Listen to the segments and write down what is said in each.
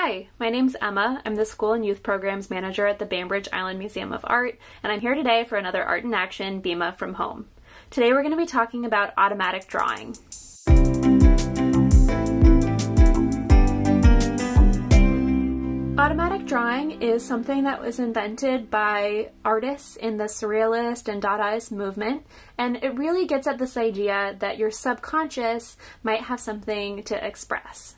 Hi, my name's Emma. I'm the School and Youth Programs Manager at the Bainbridge Island Museum of Art, and I'm here today for another Art in Action BIMA from home. Today we're going to be talking about automatic drawing. Automatic drawing is something that was invented by artists in the Surrealist and Dadaist movement, and it really gets at this idea that your subconscious might have something to express.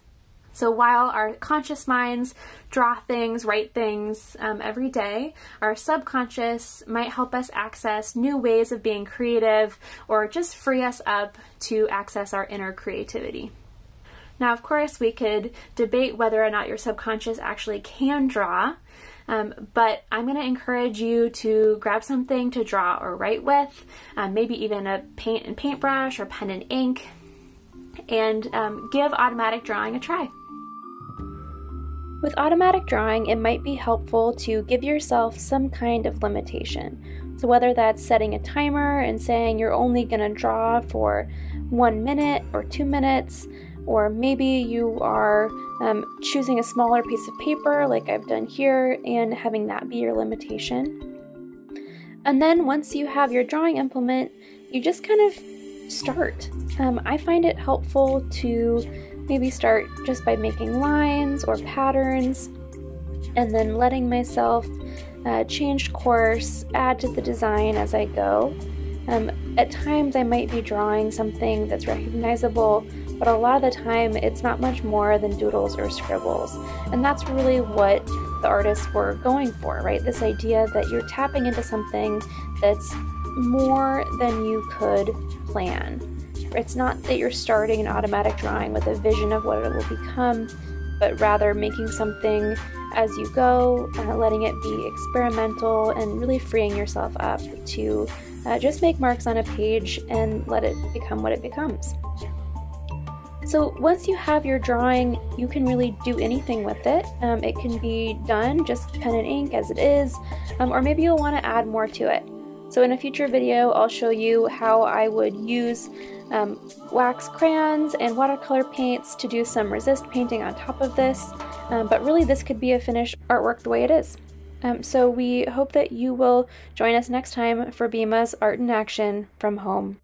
So while our conscious minds draw things, write things um, every day, our subconscious might help us access new ways of being creative or just free us up to access our inner creativity. Now, of course, we could debate whether or not your subconscious actually can draw, um, but I'm going to encourage you to grab something to draw or write with, um, maybe even a paint and paintbrush or pen and ink, and um, give automatic drawing a try. With automatic drawing, it might be helpful to give yourself some kind of limitation. So, whether that's setting a timer and saying you're only going to draw for one minute or two minutes, or maybe you are um, choosing a smaller piece of paper, like I've done here, and having that be your limitation. And then once you have your drawing implement, you just kind of start. Um, I find it helpful to Maybe start just by making lines or patterns and then letting myself uh, change course, add to the design as I go. Um, at times I might be drawing something that's recognizable, but a lot of the time it's not much more than doodles or scribbles. And that's really what the artists were going for, right? This idea that you're tapping into something that's more than you could plan. It's not that you're starting an automatic drawing with a vision of what it will become, but rather making something as you go, uh, letting it be experimental, and really freeing yourself up to uh, just make marks on a page and let it become what it becomes. So once you have your drawing, you can really do anything with it. Um, it can be done just pen and ink as it is, um, or maybe you'll want to add more to it. So in a future video, I'll show you how I would use um, wax crayons and watercolor paints to do some resist painting on top of this, um, but really this could be a finished artwork the way it is. Um, so we hope that you will join us next time for BIMA's Art in Action from Home.